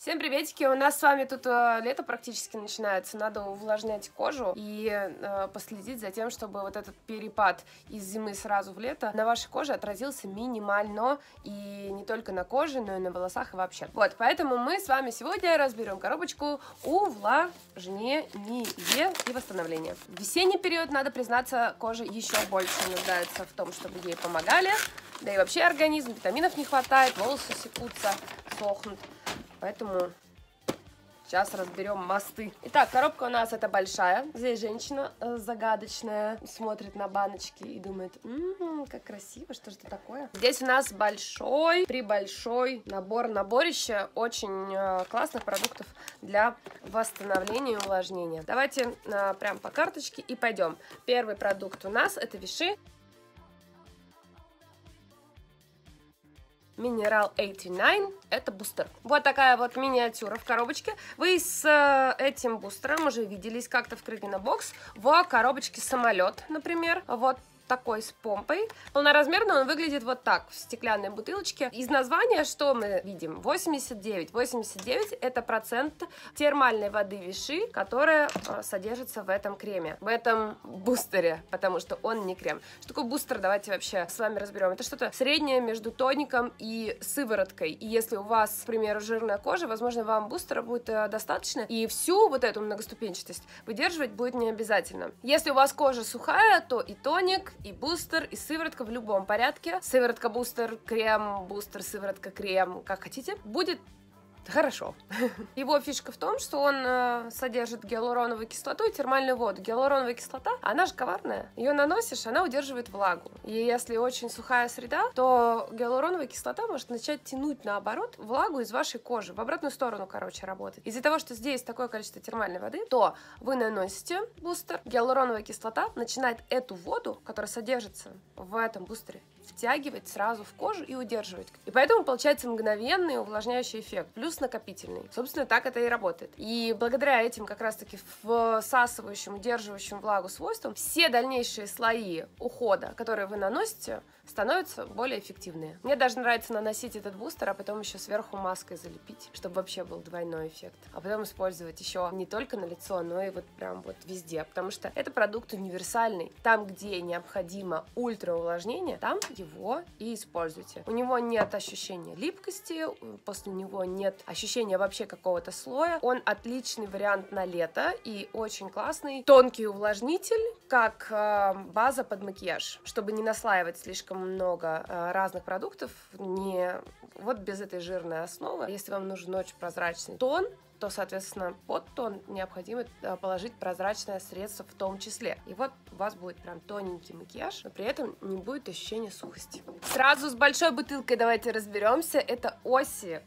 Всем приветики! У нас с вами тут э, лето практически начинается, надо увлажнять кожу и э, последить за тем, чтобы вот этот перепад из зимы сразу в лето на вашей коже отразился минимально и не только на коже, но и на волосах и вообще. Вот, поэтому мы с вами сегодня разберем коробочку увлажнения и восстановления. В весенний период, надо признаться, кожа еще больше нуждается в том, чтобы ей помогали, да и вообще организм, витаминов не хватает, волосы секутся, сохнут. Поэтому сейчас разберем мосты. Итак, коробка у нас это большая. Здесь женщина э, загадочная смотрит на баночки и думает, м-м, как красиво, что же это такое. Здесь у нас большой, прибольшой набор, наборище очень э, классных продуктов для восстановления и увлажнения. Давайте э, прям по карточке и пойдем. Первый продукт у нас это виши. Mineral 89. Это бустер. Вот такая вот миниатюра в коробочке. Вы с э, этим бустером уже виделись как-то в Крыгина бокс в коробочке самолет, например. Вот такой с помпой. Полноразмерно он выглядит вот так, в стеклянной бутылочке. Из названия что мы видим? 89. 89 это процент термальной воды виши, которая э, содержится в этом креме, в этом бустере, потому что он не крем. Что такое бустер? Давайте вообще с вами разберем. Это что-то среднее между тоником и сывороткой. И если у вас, к примеру, жирная кожа, возможно, вам бустера будет э, достаточно, и всю вот эту многоступенчатость выдерживать будет не обязательно. Если у вас кожа сухая, то и тоник, и бустер, и сыворотка в любом порядке. Сыворотка, бустер, крем, бустер, сыворотка, крем, как хотите. Будет Хорошо. Его фишка в том, что он э, содержит гиалуроновую кислоту и термальную воду. Гиалуроновая кислота, она же коварная. Ее наносишь, она удерживает влагу. И если очень сухая среда, то гиалуроновая кислота может начать тянуть наоборот влагу из вашей кожи. В обратную сторону, короче, работает. Из-за того, что здесь такое количество термальной воды, то вы наносите бустер, гиалуроновая кислота начинает эту воду, которая содержится в этом бустере, втягивать сразу в кожу и удерживать. И поэтому получается мгновенный увлажняющий эффект, плюс накопительный. Собственно, так это и работает. И благодаря этим как раз-таки всасывающим, удерживающим влагу свойствам, все дальнейшие слои ухода, которые вы наносите, становятся более эффективные. Мне даже нравится наносить этот бустер, а потом еще сверху маской залепить, чтобы вообще был двойной эффект. А потом использовать еще не только на лицо, но и вот прям вот везде, потому что это продукт универсальный. Там, где необходимо ультра увлажнение, там его и используйте. У него нет ощущения липкости, после него нет ощущения вообще какого-то слоя. Он отличный вариант на лето и очень классный. Тонкий увлажнитель, как э, база под макияж, чтобы не наслаивать слишком много э, разных продуктов, не вот без этой жирной основы. Если вам нужен очень прозрачный тон, то, соответственно, под тон необходимо э, положить прозрачное средство в том числе. И вот у вас будет прям тоненький макияж, но при этом не будет ощущения сухости. Сразу с большой бутылкой давайте разберемся. Это Оси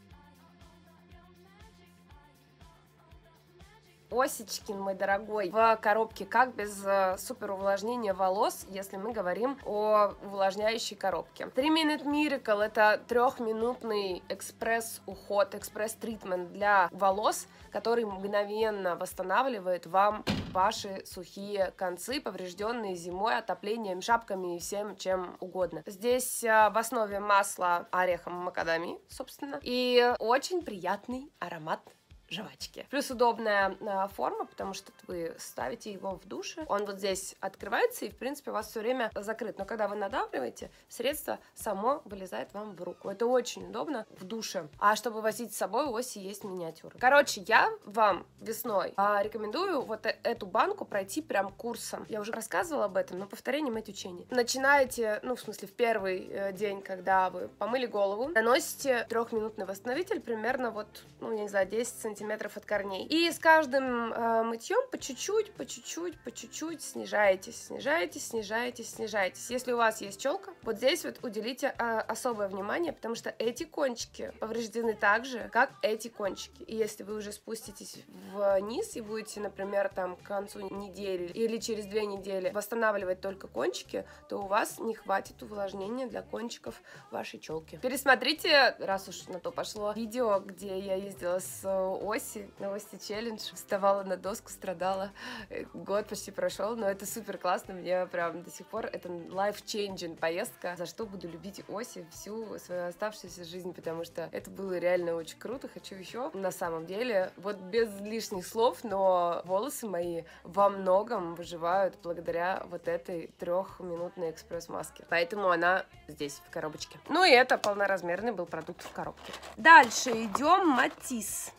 Осечкин, мой дорогой, в коробке. Как без э, супер увлажнения волос, если мы говорим о увлажняющей коробке. 3 Minute Miracle это трехминутный экспресс-уход, экспресс-тритмент для волос, который мгновенно восстанавливает вам ваши сухие концы, поврежденные зимой, отоплением, шапками и всем чем угодно. Здесь э, в основе масло орехом макадами, собственно, и очень приятный аромат жвачки. Плюс удобная э, форма, потому что вы ставите его в душе, он вот здесь открывается и, в принципе, у вас все время закрыт. Но когда вы надавливаете, средство само вылезает вам в руку. Это очень удобно в душе. А чтобы возить с собой, у оси есть миниатюры. Короче, я вам весной э, рекомендую вот э эту банку пройти прям курсом. Я уже рассказывала об этом, но повторение мать учения. Начинаете, ну, в смысле, в первый э, день, когда вы помыли голову, наносите трехминутный восстановитель примерно вот, ну, я не знаю, 10 сантиметров сантиметров от корней. И с каждым э, мытьем по чуть-чуть, по чуть-чуть, по чуть-чуть снижаетесь, снижаетесь, снижаетесь, снижаетесь. Если у вас есть челка, вот здесь вот уделите э, особое внимание, потому что эти кончики повреждены так же, как эти кончики. И если вы уже спуститесь вниз и будете, например, там к концу недели или через две недели восстанавливать только кончики, то у вас не хватит увлажнения для кончиков вашей челки. Пересмотрите, раз уж на то пошло, видео, где я ездила с оси, на оси челлендж, вставала на доску, страдала. Э, год почти прошел, но это супер классно, мне прям до сих пор это life-changing поездка, за что буду любить оси всю свою оставшуюся жизнь, потому что это было реально очень круто, хочу еще. На самом деле, вот без лишних слов, но волосы мои во многом выживают благодаря вот этой трехминутной экспресс-маске. Поэтому она здесь, в коробочке. Ну и это полноразмерный был продукт в коробке. Дальше идем Матис.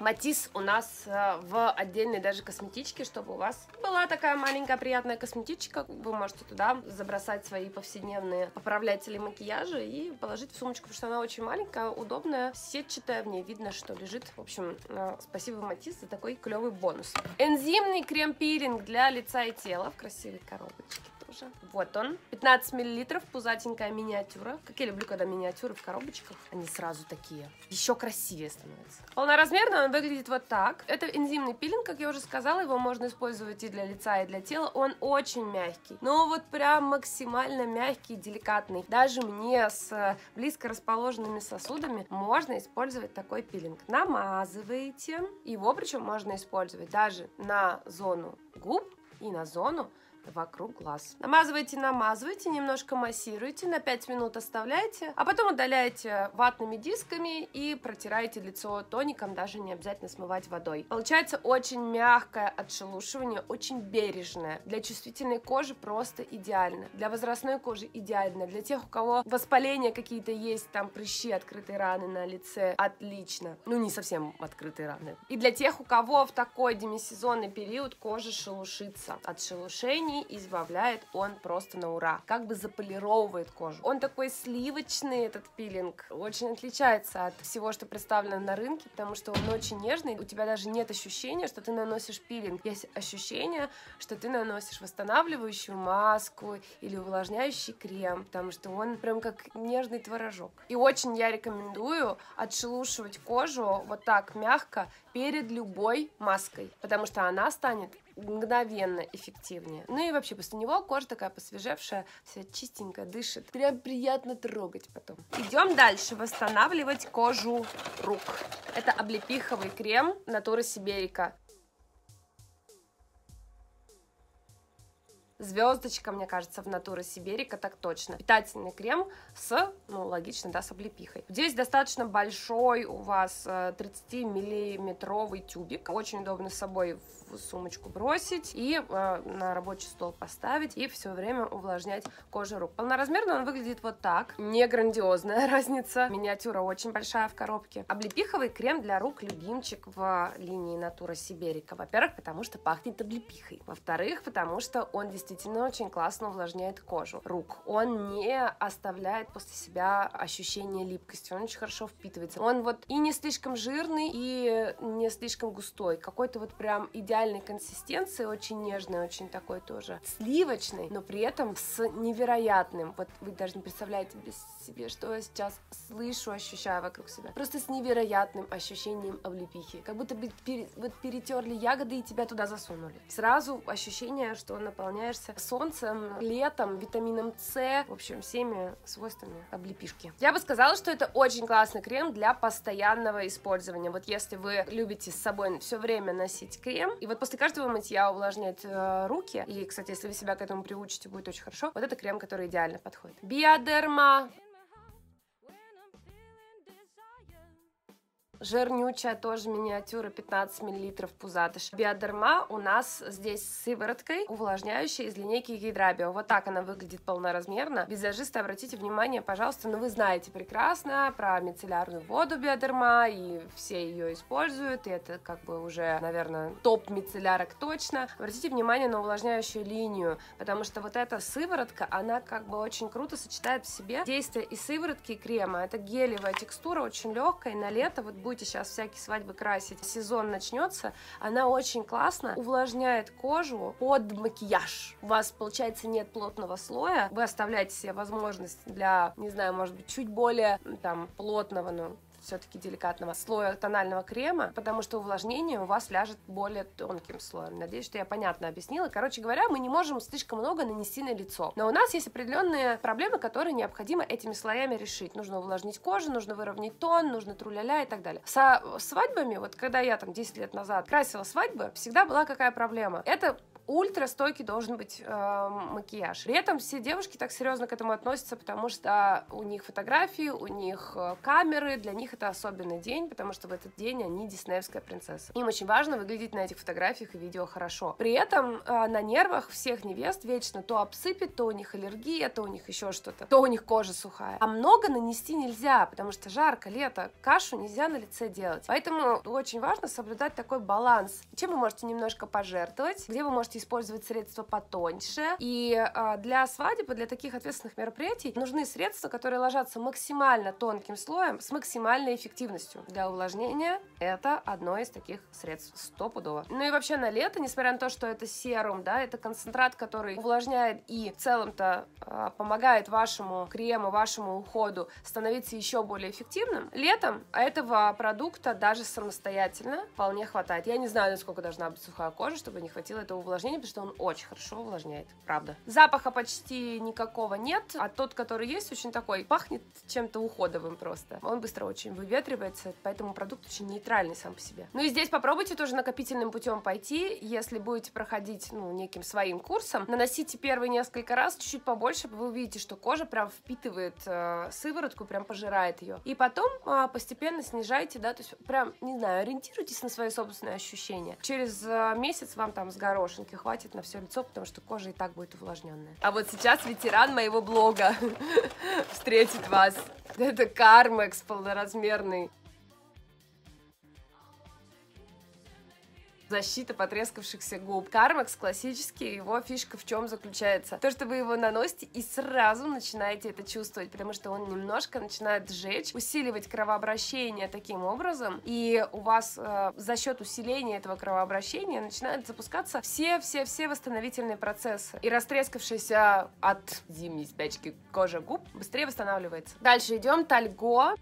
Матис у нас э, в отдельной даже косметичке, чтобы у вас была такая маленькая приятная косметичка. Вы можете туда забросать свои повседневные поправлятели макияжа и положить в сумочку, потому что она очень маленькая, удобная, сетчатая, в ней видно, что лежит. В общем, э, спасибо Матис за такой клевый бонус. Энзимный крем-пилинг для лица и тела в красивой коробочке тоже. Вот он. 15 миллилитров, пузатенькая миниатюра. Как я люблю, когда миниатюры в коробочках, они сразу такие. Еще красивее становятся. Полноразмерно он выглядит вот так. Это энзимный пилинг, как я уже сказала, его можно использовать и для лица, и для тела. Он очень мягкий. Но вот прям максимально мягкий, деликатный. Даже мне с близко расположенными сосудами можно использовать такой пилинг. Намазываете. Его причем можно использовать даже на зону губ и на зону вокруг глаз. Намазывайте, намазывайте, немножко массируйте, на 5 минут оставляйте, а потом удаляете ватными дисками и протираете лицо тоником, даже не обязательно смывать водой. Получается очень мягкое отшелушивание, очень бережное. Для чувствительной кожи просто идеально. Для возрастной кожи идеально. Для тех, у кого воспаления какие-то есть, там прыщи, открытые раны на лице, отлично. Ну, не совсем открытые раны. И для тех, у кого в такой демисезонный период кожа шелушится от шелушений, избавляет он просто на ура. Как бы заполировывает кожу. Он такой сливочный, этот пилинг. Очень отличается от всего, что представлено на рынке, потому что он очень нежный. У тебя даже нет ощущения, что ты наносишь пилинг. Есть ощущение, что ты наносишь восстанавливающую маску или увлажняющий крем, потому что он прям как нежный творожок. И очень я рекомендую отшелушивать кожу вот так мягко перед любой маской, потому что она станет мгновенно эффективнее. Ну и вообще после него кожа такая посвежевшая, вся чистенькая, дышит. Прям приятно трогать потом. Идем дальше восстанавливать кожу рук. Это облепиховый крем Натуры Сиберика. Звездочка, мне кажется, в Натура Сиберика, так точно. Питательный крем с, ну, логично, да, с облепихой. Здесь достаточно большой у вас 30-миллиметровый э, тюбик. Очень удобно с собой в сумочку бросить и э, на рабочий стол поставить и все время увлажнять кожу рук. Полноразмерно он выглядит вот так. Не грандиозная разница. Миниатюра очень большая в коробке. Облепиховый крем для рук любимчик в линии Натура Сиберика. Во-первых, потому что пахнет облепихой. Во-вторых, потому что он действительно очень классно увлажняет кожу рук. Он не оставляет после себя ощущение липкости. Он очень хорошо впитывается. Он вот и не слишком жирный, и не слишком густой. Какой-то вот прям идеальной консистенции, очень нежный, очень такой тоже сливочный, но при этом с невероятным, вот вы даже не представляете себе, что я сейчас слышу, ощущаю вокруг себя, просто с невероятным ощущением облепихи, как будто бы пере, вот перетерли ягоды и тебя туда засунули. Сразу ощущение, что наполняешься солнцем, летом, витамином С, в общем, всеми свойствами облепишки. Я бы сказала, что это очень классный крем для постоянного использования. Вот если вы любите с собой все время носить крем, и вот после каждого мытья увлажнять э, руки, и, кстати, если вы себя к этому приучите, будет очень хорошо, вот это крем, который идеально подходит. Биодерма Жирнючая тоже миниатюра 15 мл пузатыш. Биодерма у нас здесь с сывороткой, увлажняющей из линейки Гидрабио. Вот так она выглядит полноразмерно. Визажисты, обратите внимание, пожалуйста, ну вы знаете прекрасно про мицеллярную воду Биодерма, и все ее используют, и это как бы уже, наверное, топ мицеллярок точно. Обратите внимание на увлажняющую линию, потому что вот эта сыворотка, она как бы очень круто сочетает в себе действие и сыворотки, и крема. Это гелевая текстура, очень легкая, и на лето вот будет будете сейчас всякие свадьбы красить, сезон начнется, она очень классно увлажняет кожу под макияж. У вас, получается, нет плотного слоя, вы оставляете себе возможность для, не знаю, может быть, чуть более там плотного, но все-таки деликатного слоя тонального крема, потому что увлажнение у вас ляжет более тонким слоем. Надеюсь, что я понятно объяснила. Короче говоря, мы не можем слишком много нанести на лицо. Но у нас есть определенные проблемы, которые необходимо этими слоями решить. Нужно увлажнить кожу, нужно выровнять тон, нужно труляля и так далее. Со свадьбами, вот когда я там 10 лет назад красила свадьбы, всегда была какая проблема. Это ультра стойкий должен быть э, макияж. При этом все девушки так серьезно к этому относятся, потому что у них фотографии, у них э, камеры, для них это особенный день, потому что в этот день они диснеевская принцесса. Им очень важно выглядеть на этих фотографиях и видео хорошо. При этом э, на нервах всех невест вечно то обсыпет, то у них аллергия, то у них еще что-то, то у них кожа сухая. А много нанести нельзя, потому что жарко, лето, кашу нельзя на лице делать. Поэтому очень важно соблюдать такой баланс. Чем вы можете немножко пожертвовать, где вы можете использовать средства потоньше. И э, для свадеб, для таких ответственных мероприятий нужны средства, которые ложатся максимально тонким слоем с максимальной эффективностью. Для увлажнения это одно из таких средств, стопудово. Ну и вообще на лето, несмотря на то, что это серум, да, это концентрат, который увлажняет и в целом-то э, помогает вашему крему, вашему уходу становиться еще более эффективным, летом этого продукта даже самостоятельно вполне хватает. Я не знаю, насколько должна быть сухая кожа, чтобы не хватило этого увлажнения, увлажнение, потому что он очень хорошо увлажняет, правда. Запаха почти никакого нет, а тот, который есть, очень такой, пахнет чем-то уходовым просто. Он быстро очень выветривается, поэтому продукт очень нейтральный сам по себе. Ну и здесь попробуйте тоже накопительным путем пойти, если будете проходить, ну, неким своим курсом, наносите первые несколько раз чуть-чуть побольше, вы увидите, что кожа прям впитывает э, сыворотку, прям пожирает ее. И потом э, постепенно снижайте, да, то есть прям, не знаю, ориентируйтесь на свои собственные ощущения. Через э, месяц вам там с горошинки хватит на все лицо, потому что кожа и так будет увлажненная. А вот сейчас ветеран моего блога встретит вас. Это Кармекс полноразмерный. Защита потрескавшихся губ. Кармакс классический, его фишка в чем заключается? То, что вы его наносите и сразу начинаете это чувствовать, потому что он немножко начинает сжечь, усиливать кровообращение таким образом, и у вас э, за счет усиления этого кровообращения начинают запускаться все-все-все восстановительные процессы. И растрескавшаяся от зимней спячки кожа губ быстрее восстанавливается. Дальше идем. Тальго.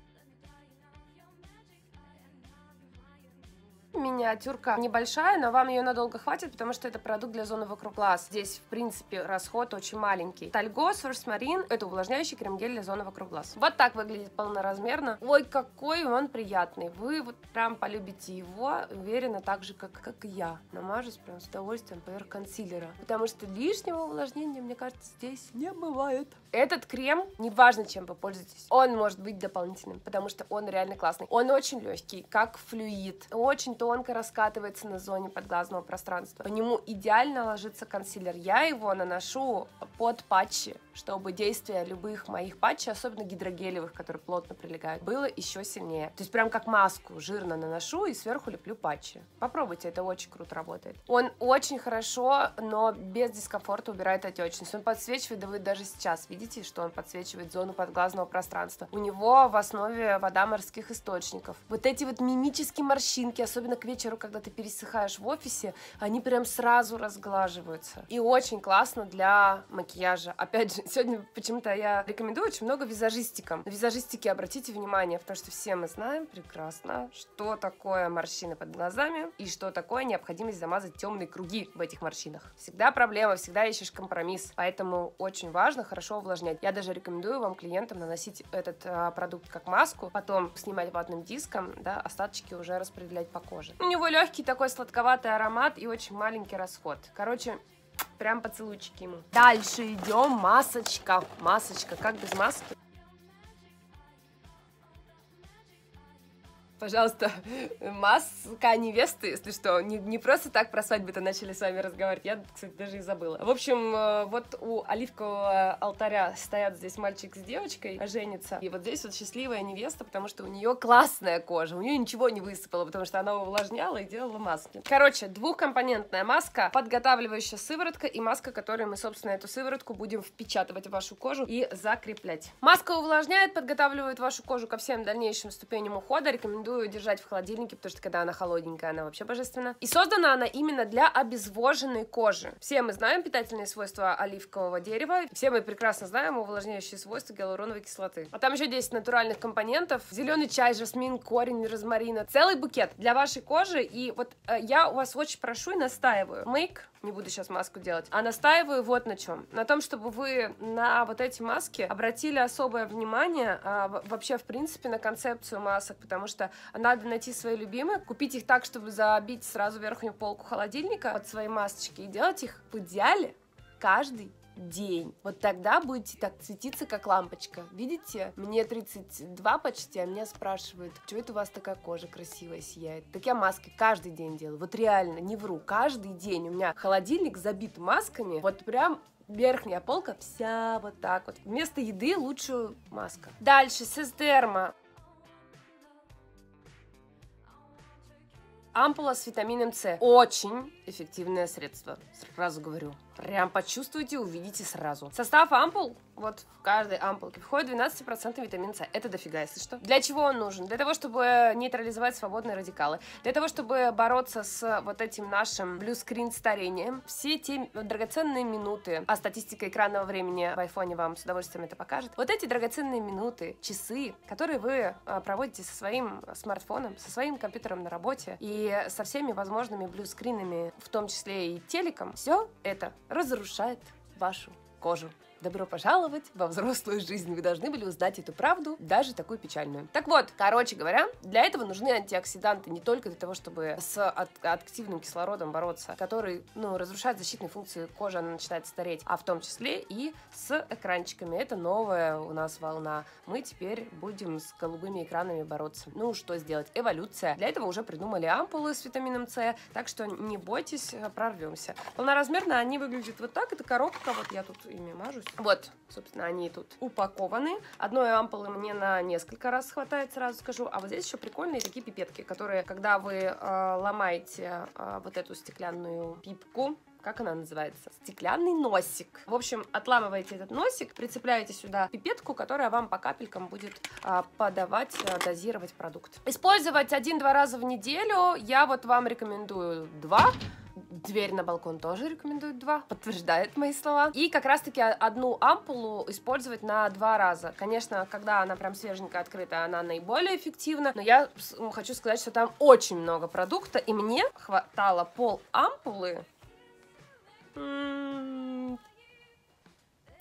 Миниатюрка небольшая, но вам ее надолго хватит, потому что это продукт для зоны вокруг глаз. Здесь, в принципе, расход очень маленький. Тальгос First Marine – это увлажняющий крем-гель для зоны вокруг глаз. Вот так выглядит полноразмерно. Ой, какой он приятный. Вы вот прям полюбите его, уверена, так же, как, как и я. Намажусь прям с удовольствием поверх консилера. Потому что лишнего увлажнения, мне кажется, здесь не бывает. Этот крем, неважно, чем вы пользуетесь, он может быть дополнительным, потому что он реально классный. Он очень легкий, как флюид, очень тонко раскатывается на зоне подглазного пространства. По нему идеально ложится консилер. Я его наношу под патчи, чтобы действие любых моих патчей, особенно гидрогелевых, которые плотно прилегают, было еще сильнее. То есть прям как маску жирно наношу и сверху леплю патчи. Попробуйте, это очень круто работает. Он очень хорошо, но без дискомфорта убирает отечность. Он подсвечивает, да вы даже сейчас видите, что он подсвечивает зону подглазного пространства. У него в основе вода морских источников. Вот эти вот мимические морщинки, особенно к вечеру, когда ты пересыхаешь в офисе, они прям сразу разглаживаются. И очень классно для макияжа. Опять же, сегодня почему-то я рекомендую очень много визажистикам. На визажистики обратите внимание, потому что все мы знаем прекрасно, что такое морщины под глазами и что такое необходимость замазать темные круги в этих морщинах. Всегда проблема, всегда ищешь компромисс. Поэтому очень важно хорошо увлажнять. Я даже рекомендую вам, клиентам, наносить этот а, продукт как маску, потом снимать ватным диском, да, остаточки уже распределять по коже. У него легкий такой сладковатый аромат и очень маленький расход. Короче, прям поцелуйчики ему. Дальше идем масочка. Масочка, как без маски? Пожалуйста, маска невесты, если что. Не, не просто так про свадьбы-то начали с вами разговаривать. Я, кстати, даже и забыла. В общем, э, вот у оливкового алтаря стоят здесь мальчик с девочкой, женится. И вот здесь вот счастливая невеста, потому что у нее классная кожа. У нее ничего не высыпало, потому что она увлажняла и делала маски. Короче, двухкомпонентная маска, подготавливающая сыворотка и маска, которой мы, собственно, эту сыворотку будем впечатывать в вашу кожу и закреплять. Маска увлажняет, подготавливает вашу кожу ко всем дальнейшим ступеням ухода. Рекомендую рекомендую держать в холодильнике, потому что когда она холодненькая, она вообще божественна. И создана она именно для обезвоженной кожи. Все мы знаем питательные свойства оливкового дерева, все мы прекрасно знаем увлажняющие свойства гиалуроновой кислоты. А там еще 10 натуральных компонентов. Зеленый чай, жасмин, корень розмарина. Целый букет для вашей кожи. И вот э, я у вас очень прошу и настаиваю. Make не буду сейчас маску делать, а настаиваю вот на чем. На том, чтобы вы на вот эти маски обратили особое внимание а, вообще, в принципе, на концепцию масок, потому что надо найти свои любимые, купить их так, чтобы забить сразу верхнюю полку холодильника под свои масочки и делать их в идеале каждый день. Вот тогда будете так светиться, как лампочка. Видите? Мне 32 почти, а меня спрашивают, что это у вас такая кожа красивая сияет? Так я маски каждый день делаю. Вот реально, не вру, каждый день. У меня холодильник забит масками. Вот прям верхняя полка вся вот так вот. Вместо еды лучше маска. Дальше, Сесдерма. Ампула с витамином С. Очень эффективное средство, сразу говорю. Прям почувствуйте, увидите сразу. Состав ампул, вот в каждой ампулке, входит 12% витамин С. Это дофига, если что. Для чего он нужен? Для того, чтобы нейтрализовать свободные радикалы. Для того, чтобы бороться с вот этим нашим блюскрин старением. Все те драгоценные минуты, а статистика экранного времени в айфоне вам с удовольствием это покажет. Вот эти драгоценные минуты, часы, которые вы а, проводите со своим смартфоном, со своим компьютером на работе и со всеми возможными блюскринами, в том числе и телеком, все это разрушает вашу кожу. Добро пожаловать во взрослую жизнь. Вы должны были узнать эту правду, даже такую печальную. Так вот, короче говоря, для этого нужны антиоксиданты не только для того, чтобы с активным кислородом бороться, который, ну, разрушает защитные функции кожи, она начинает стареть, а в том числе и с экранчиками. Это новая у нас волна. Мы теперь будем с голубыми экранами бороться. Ну, что сделать? Эволюция. Для этого уже придумали ампулы с витамином С, так что не бойтесь, прорвемся. Полноразмерно они выглядят вот так. Это коробка, вот я тут ими мажусь. Вот, собственно, они тут упакованы. Одной ампулы мне на несколько раз хватает, сразу скажу. А вот здесь еще прикольные такие пипетки, которые, когда вы э, ломаете э, вот эту стеклянную пипку, как она называется? Стеклянный носик. В общем, отламываете этот носик, прицепляете сюда пипетку, которая вам по капелькам будет а, подавать, а, дозировать продукт. Использовать один-два раза в неделю я вот вам рекомендую два. Дверь на балкон тоже рекомендуют два, подтверждает мои слова. И как раз-таки одну ампулу использовать на два раза. Конечно, когда она прям свеженькая открыта, она наиболее эффективна, но я хочу сказать, что там очень много продукта, и мне хватало пол ампулы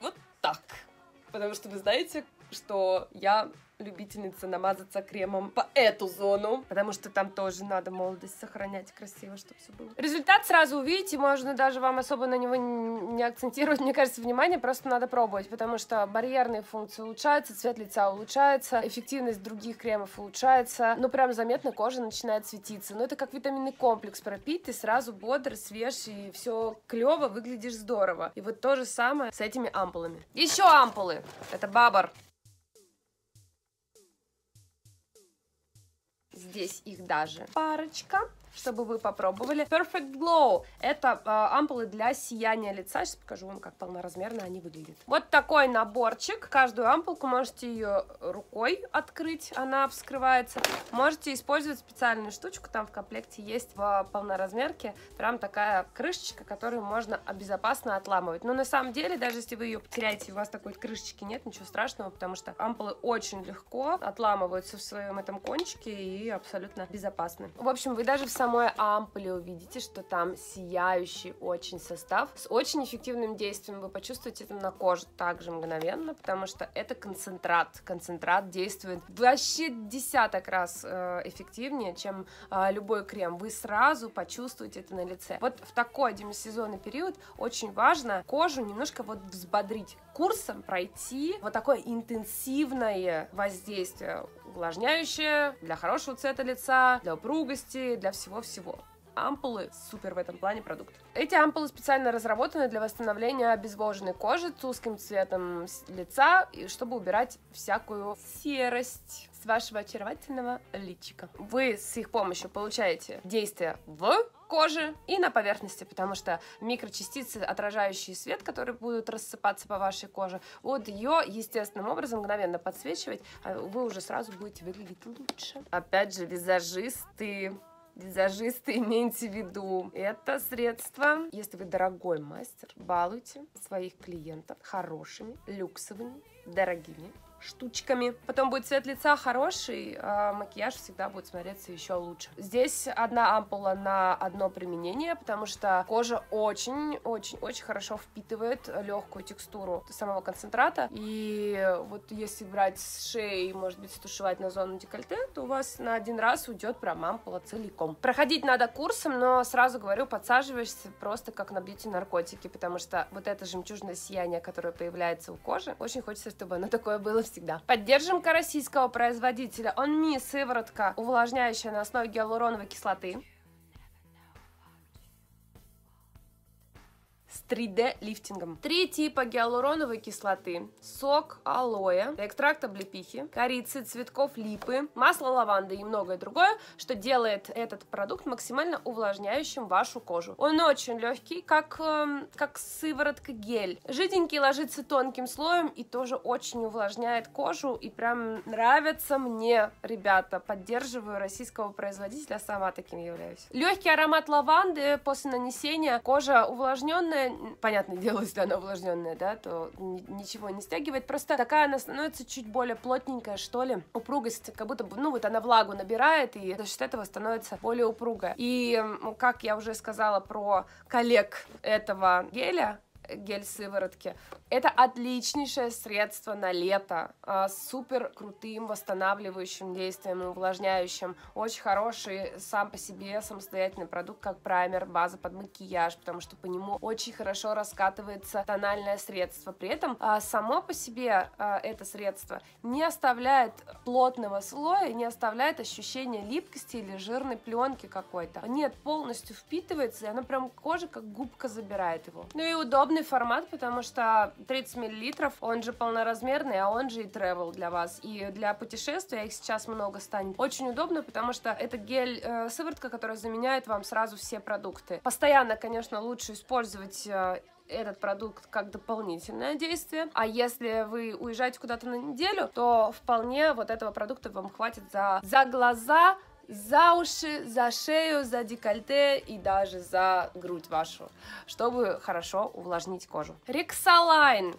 вот так. Потому что вы знаете, что я любительница намазаться кремом по эту зону, потому что там тоже надо молодость сохранять красиво, чтобы все было. Результат сразу увидите, можно даже вам особо на него не акцентировать, мне кажется, внимание, просто надо пробовать, потому что барьерные функции улучшаются, цвет лица улучшается, эффективность других кремов улучшается, ну прям заметно кожа начинает светиться, но это как витаминный комплекс пропить, ты сразу бодр, свеж и все клево, выглядишь здорово. И вот то же самое с этими ампулами. Еще ампулы, это Бабар. Здесь их даже. Парочка чтобы вы попробовали. Perfect Glow — это э, ампулы для сияния лица. Сейчас покажу вам, как полноразмерно они выглядят. Вот такой наборчик. Каждую ампулку можете ее рукой открыть, она вскрывается. Можете использовать специальную штучку, там в комплекте есть в полноразмерке прям такая крышечка, которую можно безопасно отламывать. Но на самом деле, даже если вы ее потеряете, у вас такой крышечки нет, ничего страшного, потому что ампулы очень легко отламываются в своем этом кончике и абсолютно безопасны. В общем, вы даже в самом самой ампуле увидите, что там сияющий очень состав с очень эффективным действием. Вы почувствуете это на коже также мгновенно, потому что это концентрат. Концентрат действует вообще десяток раз э, эффективнее, чем э, любой крем. Вы сразу почувствуете это на лице. Вот в такой демисезонный период очень важно кожу немножко вот взбодрить. Курсом пройти вот такое интенсивное воздействие увлажняющее для хорошего цвета лица, для упругости, для всего-всего ампулы супер в этом плане продукт. Эти ампулы специально разработаны для восстановления обезвоженной кожи узким цветом лица, и чтобы убирать всякую серость с вашего очаровательного личика. Вы с их помощью получаете действие в кожи и на поверхности, потому что микрочастицы, отражающие свет, которые будут рассыпаться по вашей коже, вот ее естественным образом мгновенно подсвечивать, а вы уже сразу будете выглядеть лучше. Опять же, визажисты Визажисты, имейте в виду, это средство, если вы дорогой мастер, балуйте своих клиентов хорошими, люксовыми, дорогими штучками. Потом будет цвет лица хороший, а макияж всегда будет смотреться еще лучше. Здесь одна ампула на одно применение, потому что кожа очень-очень-очень хорошо впитывает легкую текстуру самого концентрата. И вот если брать с шеи, может быть, стушевать на зону декольте, то у вас на один раз уйдет прям ампула целиком. Проходить надо курсом, но сразу говорю, подсаживаешься просто как на бьюти-наркотики, потому что вот это жемчужное сияние, которое появляется у кожи, очень хочется, чтобы оно такое было всегда. Поддержим-ка российского производителя. Он ми сыворотка, увлажняющая на основе гиалуроновой кислоты. С 3D лифтингом. Три типа гиалуроновой кислоты. Сок алоэ, экстракт облепихи, корицы, цветков липы, масло лаванды и многое другое, что делает этот продукт максимально увлажняющим вашу кожу. Он очень легкий, как, э, как сыворотка гель. Жиденький ложится тонким слоем и тоже очень увлажняет кожу. И прям нравится мне, ребята. Поддерживаю российского производителя, сама таким являюсь. Легкий аромат лаванды после нанесения. Кожа увлажненная, понятное дело, если она увлажненная, да, то ничего не стягивает. Просто такая она становится чуть более плотненькая, что ли. Упругость, как будто ну, вот она влагу набирает, и за счет этого становится более упругая. И, как я уже сказала про коллег этого геля, гель сыворотки. Это отличнейшее средство на лето, а, с супер крутым восстанавливающим действием и увлажняющим. Очень хороший сам по себе самостоятельный продукт, как праймер, база под макияж, потому что по нему очень хорошо раскатывается тональное средство. При этом а, само по себе а, это средство не оставляет плотного слоя, не оставляет ощущения липкости или жирной пленки какой-то. Нет, полностью впитывается, и она прям кожа как губка забирает его. Ну и удобно удобный формат, потому что 30 миллилитров, он же полноразмерный, а он же и travel для вас. И для путешествия их сейчас много станет. Очень удобно, потому что это гель-сыворотка, э, которая заменяет вам сразу все продукты. Постоянно, конечно, лучше использовать э, этот продукт как дополнительное действие. А если вы уезжаете куда-то на неделю, то вполне вот этого продукта вам хватит за, за глаза, за уши, за шею, за декольте и даже за грудь вашу, чтобы хорошо увлажнить кожу. Rexaline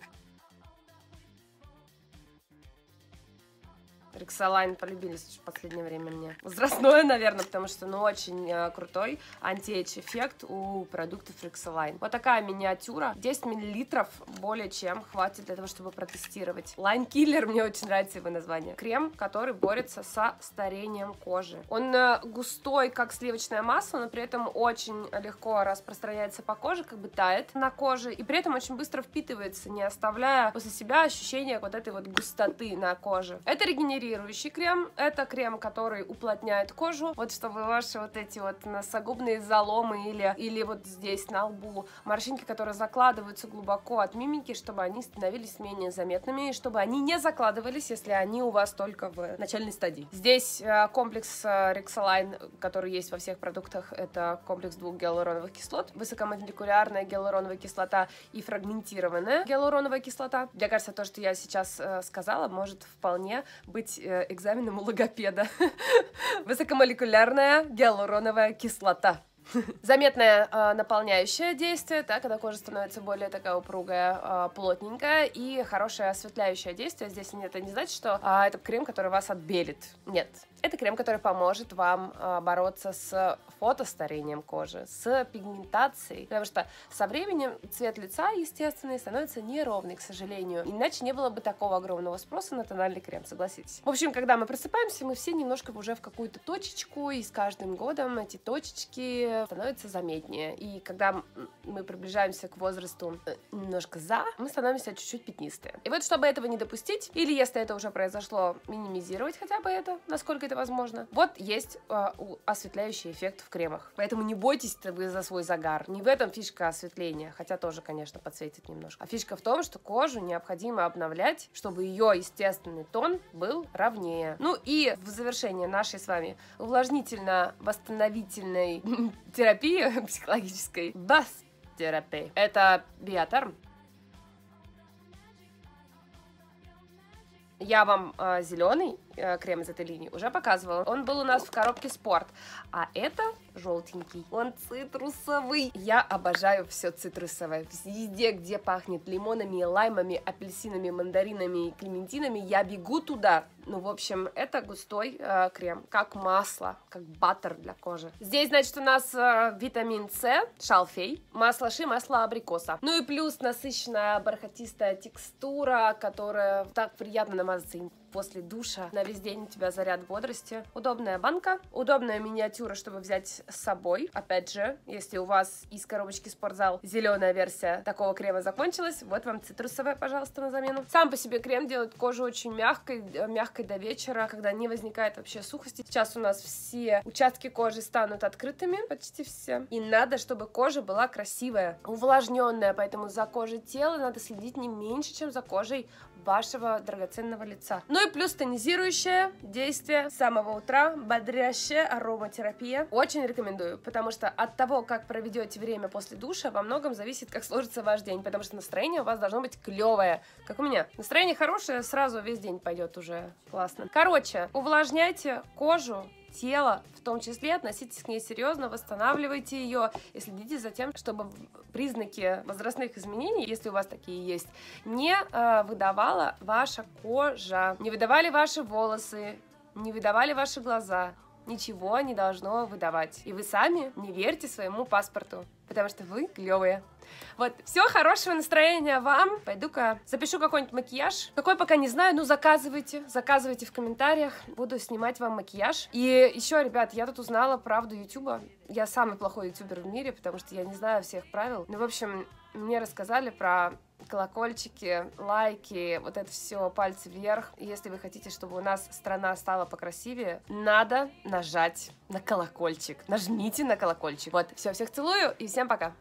Rexaline полюбились в последнее время мне. Возрастное, наверное, потому что, ну, очень э, крутой anti-age -эффект у продуктов Rexaline. Вот такая миниатюра. 10 миллилитров более чем хватит для того, чтобы протестировать. Line Killer, мне очень нравится его название. Крем, который борется со старением кожи. Он э, густой, как сливочное масло, но при этом очень легко распространяется по коже, как бы тает на коже, и при этом очень быстро впитывается, не оставляя после себя ощущения вот этой вот густоты на коже. Это регенерирует регенерирующий крем. Это крем, который уплотняет кожу, вот чтобы ваши вот эти вот носогубные заломы или, или вот здесь на лбу морщинки, которые закладываются глубоко от мимики, чтобы они становились менее заметными и чтобы они не закладывались, если они у вас только в начальной стадии. Здесь э, комплекс э, Rexalign, который есть во всех продуктах, это комплекс двух гиалуроновых кислот, высокомолекулярная гиалуроновая кислота и фрагментированная гиалуроновая кислота. Мне кажется, то, что я сейчас э, сказала, может вполне быть Э, экзаменом у логопеда. Высокомолекулярная гиалуроновая кислота. Заметное э, наполняющее действие, да, когда кожа становится более такая упругая, э, плотненькая, и хорошее осветляющее действие. Здесь это не значит, что э, это крем, который вас отбелит. Нет, это крем, который поможет вам э, бороться с фотостарением кожи, с пигментацией, потому что со временем цвет лица, естественный, становится неровный, к сожалению. Иначе не было бы такого огромного спроса на тональный крем, согласитесь. В общем, когда мы просыпаемся, мы все немножко уже в какую-то точечку, и с каждым годом эти точечки становятся заметнее. И когда мы приближаемся к возрасту э, немножко за, мы становимся чуть-чуть пятнистые. И вот чтобы этого не допустить, или если это уже произошло, минимизировать хотя бы это, насколько это возможно. Вот есть э, осветляющий эффект в кремах. Поэтому не бойтесь вы за свой загар. Не в этом фишка осветления, хотя тоже, конечно, подсветит немножко. А фишка в том, что кожу необходимо обновлять, чтобы ее естественный тон был ровнее. Ну и в завершение нашей с вами увлажнительно-восстановительной терапии психологической. Бас-терапии. Это биотерм. Я вам э, зеленый крем из этой линии уже показывала. Он был у нас в коробке спорт. А это желтенький. Он цитрусовый. Я обожаю все цитрусовое. Везде, где пахнет лимонами, лаймами, апельсинами, мандаринами и клементинами, я бегу туда. Ну, в общем, это густой э, крем, как масло, как баттер для кожи. Здесь, значит, у нас э, витамин С, шалфей, масло ши, масло абрикоса. Ну и плюс насыщенная бархатистая текстура, которая так приятно намазаться после душа. На весь день у тебя заряд бодрости. Удобная банка, удобная миниатюра, чтобы взять с собой. Опять же, если у вас из коробочки спортзал зеленая версия такого крема закончилась, вот вам цитрусовая, пожалуйста, на замену. Сам по себе крем делает кожу очень мягкой, э, мягкой до вечера, когда не возникает вообще сухости. Сейчас у нас все участки кожи станут открытыми, почти все. И надо, чтобы кожа была красивая, увлажненная, поэтому за кожей тела надо следить не меньше, чем за кожей вашего драгоценного лица. Ну и плюс тонизирующее действие с самого утра, бодрящая ароматерапия. Очень рекомендую, потому что от того, как проведете время после душа, во многом зависит, как сложится ваш день, потому что настроение у вас должно быть клевое, как у меня. Настроение хорошее, сразу весь день пойдет уже классно. Короче, увлажняйте кожу, тело, в том числе относитесь к ней серьезно, восстанавливайте ее и следите за тем, чтобы признаки возрастных изменений, если у вас такие есть, не э, выдавала ваша кожа, не выдавали ваши волосы, не выдавали ваши глаза, ничего не должно выдавать. И вы сами не верьте своему паспорту, потому что вы клевые. Вот, все, хорошего настроения вам. Пойду-ка запишу какой-нибудь макияж. Какой пока не знаю, ну заказывайте, заказывайте в комментариях. Буду снимать вам макияж. И еще, ребят, я тут узнала правду Ютуба. Я самый плохой ютубер в мире, потому что я не знаю всех правил. Ну, в общем, мне рассказали про колокольчики, лайки, вот это все, пальцы вверх. Если вы хотите, чтобы у нас страна стала покрасивее, надо нажать на колокольчик. Нажмите на колокольчик. Вот, все, всех целую и всем пока.